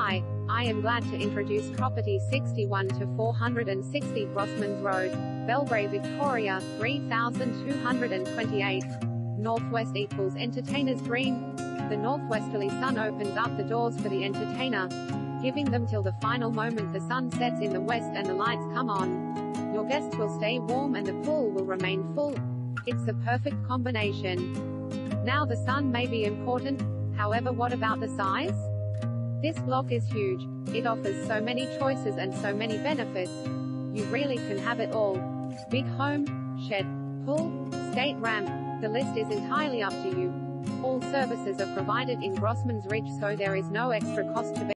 I am glad to introduce property 61 to 460 Grossmans Road, Bellbrae, Victoria, 3228. Northwest equals Entertainers Green. The northwesterly sun opens up the doors for the entertainer, giving them till the final moment the sun sets in the west and the lights come on. Your guests will stay warm and the pool will remain full. It's a perfect combination. Now the sun may be important, however what about the size? This block is huge. It offers so many choices and so many benefits. You really can have it all. Big home, shed, pool, skate ramp, the list is entirely up to you. All services are provided in Grossman's Ridge so there is no extra cost to